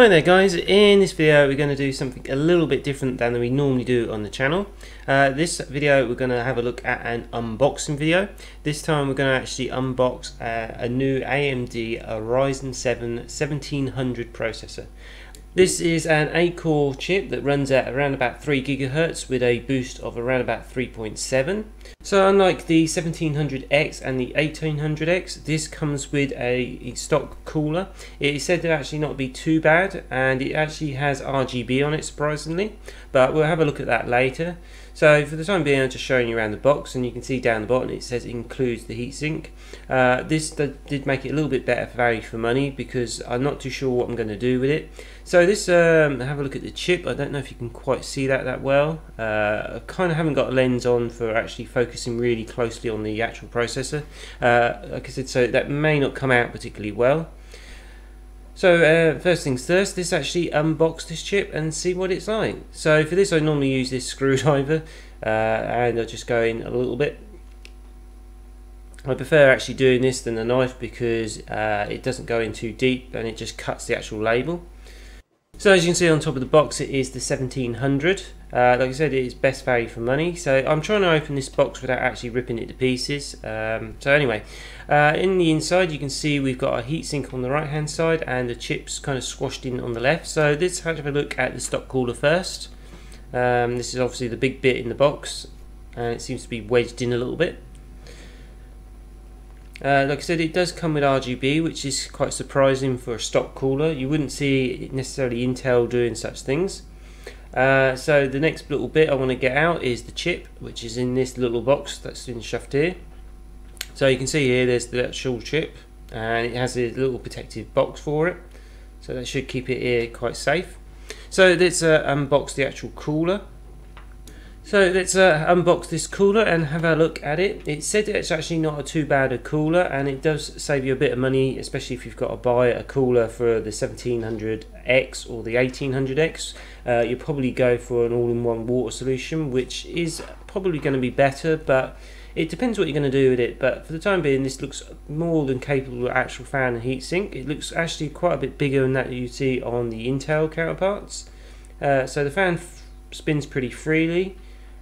Hi there guys, in this video we're going to do something a little bit different than we normally do on the channel. Uh, this video we're going to have a look at an unboxing video. This time we're going to actually unbox uh, a new AMD Ryzen 7 1700 processor. This is an 8-core chip that runs at around about 3 GHz with a boost of around about 3.7. So unlike the 1700X and the 1800X, this comes with a stock cooler. It is said to actually not be too bad and it actually has RGB on it surprisingly, but we'll have a look at that later. So for the time being I'm just showing you around the box and you can see down the bottom it says includes the heatsink. Uh, this did make it a little bit better value for money because I'm not too sure what I'm going to do with it. So this, um, have a look at the chip. I don't know if you can quite see that that well. Uh, I kind of haven't got a lens on for actually focusing really closely on the actual processor. Uh, like I said, so that may not come out particularly well. So uh, first things first, let's actually unbox this chip and see what it's like. So for this I normally use this screwdriver uh, and I'll just go in a little bit. I prefer actually doing this than a knife because uh, it doesn't go in too deep and it just cuts the actual label. So as you can see on top of the box it is the 1700. Uh, like I said it is best value for money so I'm trying to open this box without actually ripping it to pieces. Um, so anyway uh, in the inside you can see we've got a heatsink on the right hand side and the chips kind of squashed in on the left. So let's have a look at the stock cooler first. Um, this is obviously the big bit in the box and it seems to be wedged in a little bit. Uh, like I said, it does come with RGB, which is quite surprising for a stock cooler. You wouldn't see necessarily Intel doing such things. Uh, so the next little bit I want to get out is the chip, which is in this little box that's been shoved here. So you can see here there's the actual chip, and it has a little protective box for it. So that should keep it here quite safe. So let's uh, unbox the actual cooler. So let's uh, unbox this cooler and have a look at it. It said it's actually not a too bad a cooler and it does save you a bit of money especially if you've got to buy a cooler for the 1700X or the 1800X. Uh, you'll probably go for an all-in-one water solution which is probably going to be better but it depends what you're going to do with it but for the time being this looks more than capable of actual fan and heatsink. It looks actually quite a bit bigger than that you see on the Intel counterparts. Uh, so the fan spins pretty freely.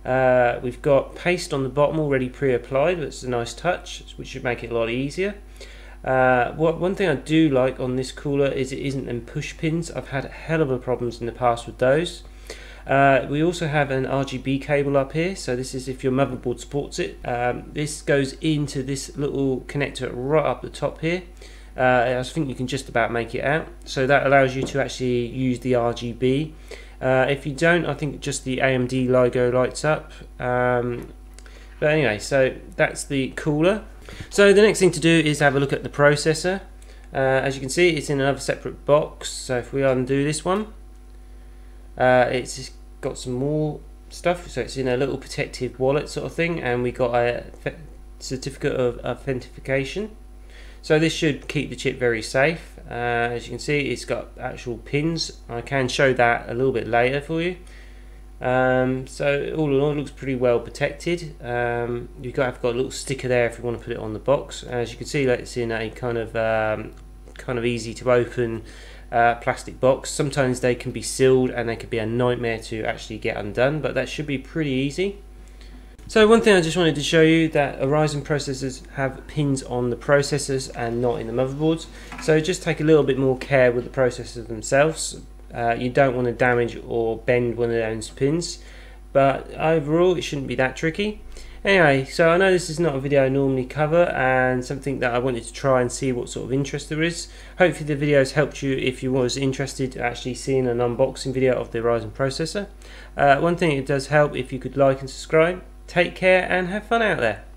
Uh, we've got paste on the bottom already pre-applied, that's a nice touch, which should make it a lot easier. Uh, what one thing I do like on this cooler is it isn't in push pins. I've had a hell of a problems in the past with those. Uh, we also have an RGB cable up here, so this is if your motherboard supports it. Um, this goes into this little connector right up the top here. Uh, I think you can just about make it out. So that allows you to actually use the RGB. Uh, if you don't, I think just the AMD logo lights up. Um, but anyway, so that's the cooler. So the next thing to do is have a look at the processor. Uh, as you can see, it's in another separate box. So if we undo this one, uh, it's got some more stuff. So it's in a little protective wallet sort of thing, and we got a certificate of authentication. So this should keep the chip very safe. Uh, as you can see, it's got actual pins. I can show that a little bit later for you. Um, so all in all, it looks pretty well protected. Um, you've got, I've got a little sticker there if you want to put it on the box. As you can see, it's in a kind of um, kind of easy to open uh, plastic box. Sometimes they can be sealed and they could be a nightmare to actually get undone, but that should be pretty easy. So one thing I just wanted to show you that Ryzen processors have pins on the processors and not in the motherboards. So just take a little bit more care with the processors themselves. Uh, you don't want to damage or bend one of those pins, but overall it shouldn't be that tricky. Anyway, so I know this is not a video I normally cover and something that I wanted to try and see what sort of interest there is. Hopefully the video has helped you if you was interested actually seeing an unboxing video of the Ryzen processor. Uh, one thing it does help if you could like and subscribe. Take care and have fun out there.